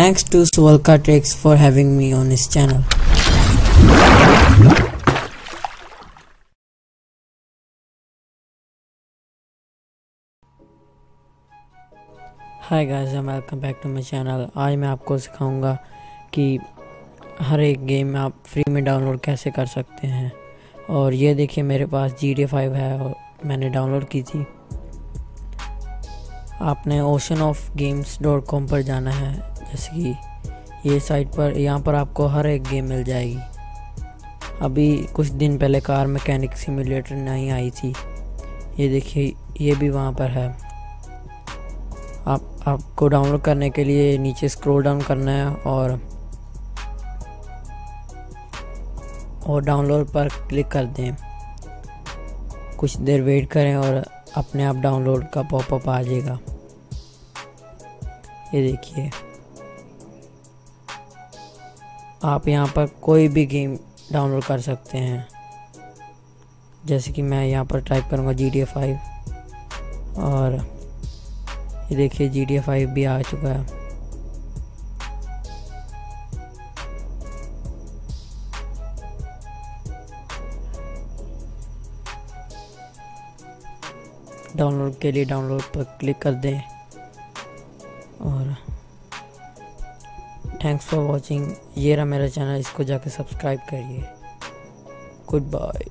Thanks to Swalka Tricks for having me on his channel. Hi guys and welcome back to my channel आज मैं आपको सिखाऊँगा कि हर एक game आप free में डाउनलोड कैसे कर सकते हैं। और ये देखिए मेरे पास जी डी फाइव है और मैंने डाउनलोड की थी। आपने ocean of games dot com पर जाना है। जैसे कि ये साइट पर, यहाँ पर आपको हर एक गेम मिल जाएगी। अभी कुछ दिन पहले कार मैकेनिक सिमुलेटर नहीं आई थी। ये देखिए, ये भी वहाँ पर है। आप, आपको डाउनलोड करने के लिए नीचे स्क्रॉल डाउन करना है और और डाउनलोड पर क्लिक कर दें। कुछ देर वेट करें और अपने आप डाउनलोड का पॉपअप आ जाएगा। ये देखिए। आप यहाँ पर कोई भी गेम डाउनलोड कर सकते हैं। जैसे कि मैं यहाँ पर टाइप करूँगा जी डी फाइव और ये देखिए जी डी फाइव भी आ चुका है। डाउनलोड के लिए डाउनलोड पर क्लिक कर दें। और थैंक्स फॉर वॉचिंग ये रहा मेरा चैनल इसको जाके सब्सक्राइब करिए. Good bye